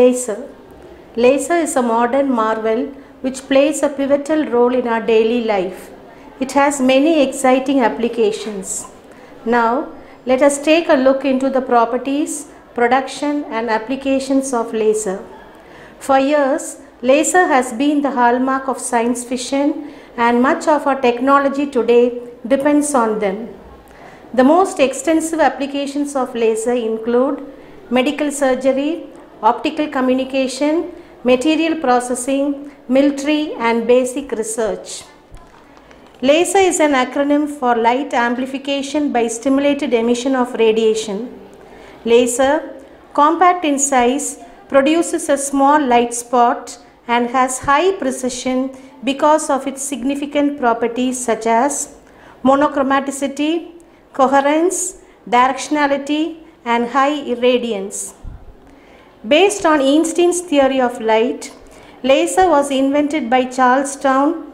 Laser. Laser is a modern marvel which plays a pivotal role in our daily life. It has many exciting applications. Now, let us take a look into the properties, production, and applications of laser. For years, laser has been the hallmark of science fiction, and much of our technology today depends on them. The most extensive applications of laser include medical surgery, optical communication, material processing, military, and basic research. LASER is an acronym for Light Amplification by Stimulated Emission of Radiation. LASER, compact in size, produces a small light spot and has high precision because of its significant properties such as monochromaticity, coherence, directionality, and high irradiance. Based on Einstein's theory of light, laser was invented by Charles Towne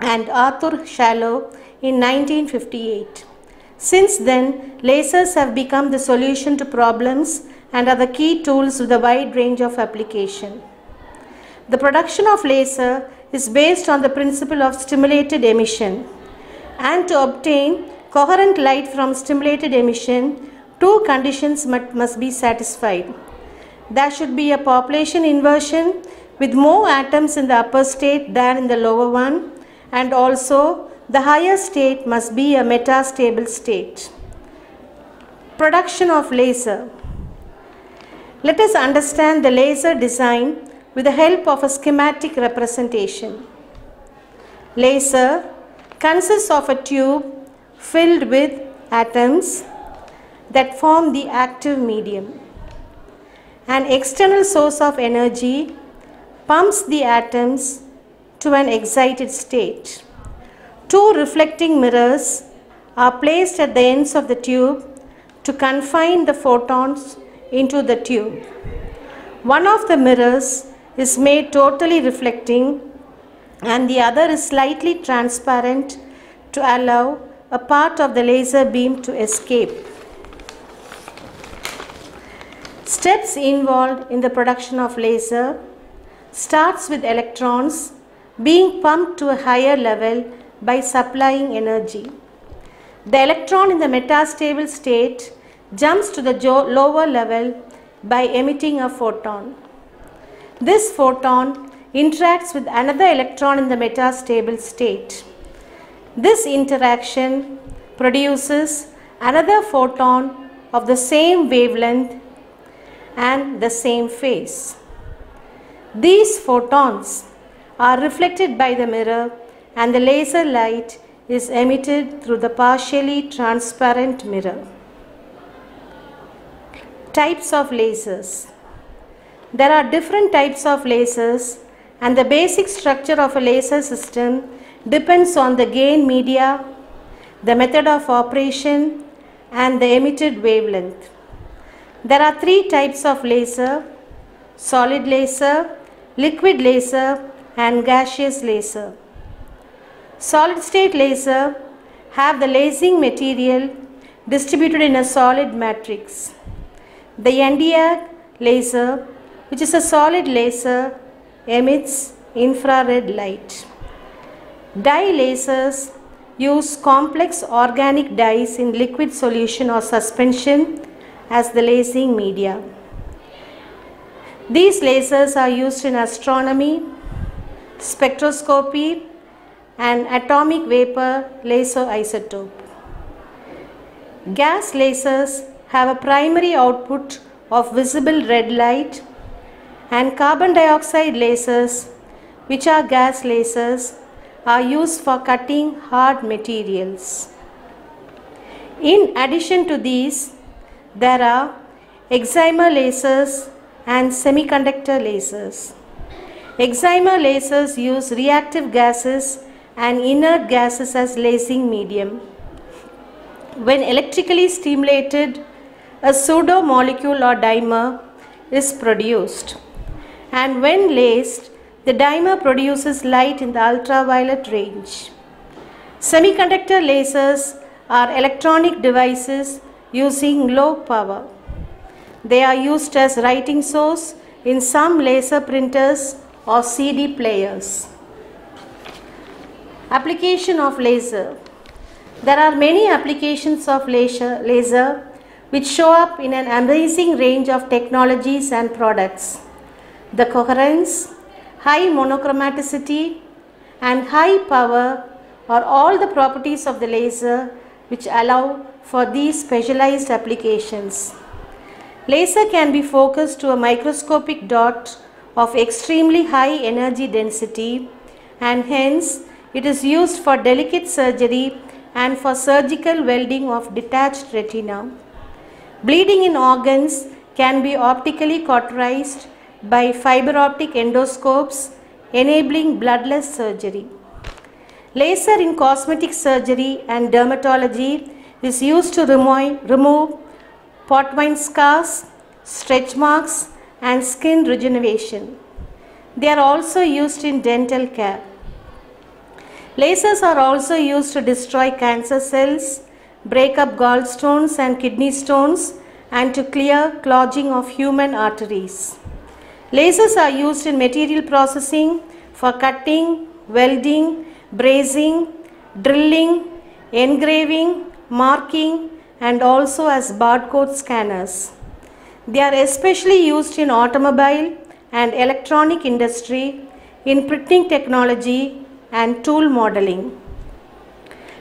and Arthur Schawlow in 1958. Since then, lasers have become the solution to problems and are the key tools with a wide range of application. The production of laser is based on the principle of stimulated emission. And to obtain coherent light from stimulated emission, two conditions must be satisfied. There should be a population inversion with more atoms in the upper state than in the lower one and also the higher state must be a metastable state. Production of laser. Let us understand the laser design with the help of a schematic representation. Laser consists of a tube filled with atoms that form the active medium. An external source of energy pumps the atoms to an excited state. Two reflecting mirrors are placed at the ends of the tube to confine the photons into the tube. One of the mirrors is made totally reflecting and the other is slightly transparent to allow a part of the laser beam to escape. Steps involved in the production of laser starts with electrons being pumped to a higher level by supplying energy. The electron in the metastable state jumps to the lower level by emitting a photon. This photon interacts with another electron in the metastable state. This interaction produces another photon of the same wavelength and the same phase. These photons are reflected by the mirror and the laser light is emitted through the partially transparent mirror. Types of lasers. There are different types of lasers and the basic structure of a laser system depends on the gain media, the method of operation and the emitted wavelength. There are three types of laser, solid laser, liquid laser and gaseous laser. Solid state laser have the lasing material distributed in a solid matrix. The Nd:YAG laser, which is a solid laser, emits infrared light. Dye lasers use complex organic dyes in liquid solution or suspension as the lasing media. These lasers are used in astronomy, spectroscopy and atomic vapor laser isotope. Gas lasers have a primary output of visible red light and carbon dioxide lasers which are gas lasers are used for cutting hard materials. In addition to these, there are excimer lasers and semiconductor lasers. Excimer lasers use reactive gases and inert gases as lasing medium. When electrically stimulated, a pseudo molecule or dimer is produced. And when lased, the dimer produces light in the ultraviolet range. Semiconductor lasers are electronic devices using low power. They are used as writing source in some laser printers or CD players. Application of laser. There are many applications of laser, laser which show up in an amazing range of technologies and products. The coherence, high monochromaticity, and high power are all the properties of the laser which allow for these specialized applications. Laser can be focused to a microscopic dot of extremely high energy density and hence it is used for delicate surgery and for surgical welding of detached retina. Bleeding in organs can be optically cauterized by fiber optic endoscopes enabling bloodless surgery. Laser in cosmetic surgery and dermatology is used to remove, remove port-wine scars, stretch marks and skin regeneration. They are also used in dental care. Lasers are also used to destroy cancer cells, break up gallstones and kidney stones and to clear clogging of human arteries. Lasers are used in material processing for cutting, welding, brazing, drilling, engraving, marking and also as barcode scanners. They are especially used in automobile and electronic industry, in printing technology and tool modeling.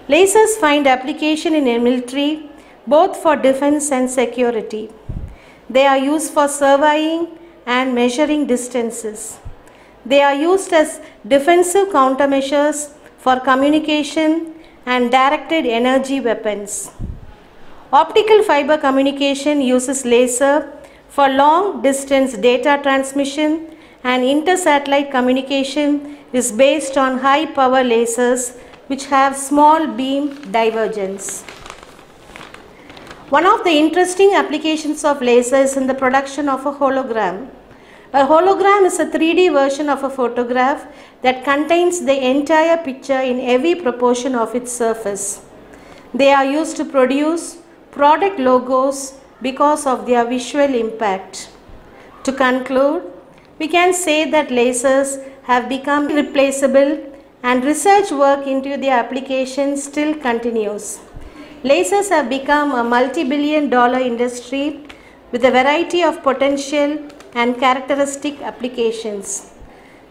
Lasers find application in military both for defense and security. They are used for surveying and measuring distances. They are used as defensive countermeasures for communication and directed energy weapons. Optical fiber communication uses laser for long distance data transmission and inter-satellite communication is based on high power lasers which have small beam divergence. One of the interesting applications of laser is in the production of a hologram. A hologram is a 3D version of a photograph that contains the entire picture in every proportion of its surface. They are used to produce product logos because of their visual impact. To conclude, we can say that lasers have become replaceable and research work into their application still continues. Lasers have become a multi-billion dollar industry with a variety of potential and characteristic applications.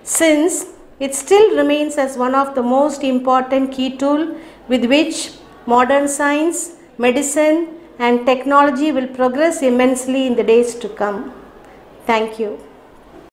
Since it still remains as one of the most important key tool with which modern science, medicine and technology will progress immensely in the days to come. Thank you.